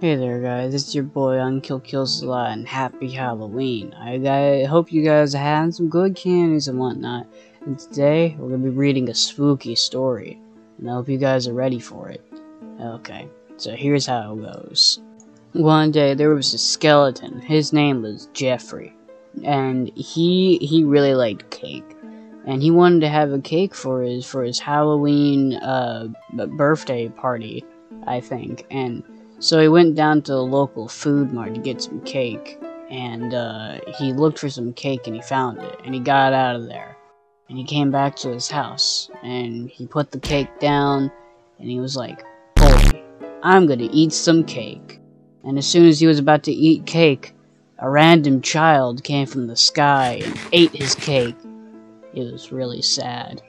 Hey there guys, it's your boy Unkill and happy Halloween. I, I hope you guys are having some good candies and whatnot. And today we're gonna be reading a spooky story. And I hope you guys are ready for it. Okay, so here's how it goes. One day there was a skeleton. His name was Jeffrey. And he he really liked cake. And he wanted to have a cake for his for his Halloween uh, birthday party, I think. And so he went down to the local food mart to get some cake, and uh, he looked for some cake and he found it, and he got out of there. And he came back to his house, and he put the cake down, and he was like, Boy, I'm gonna eat some cake. And as soon as he was about to eat cake, a random child came from the sky and ate his cake. It was really sad.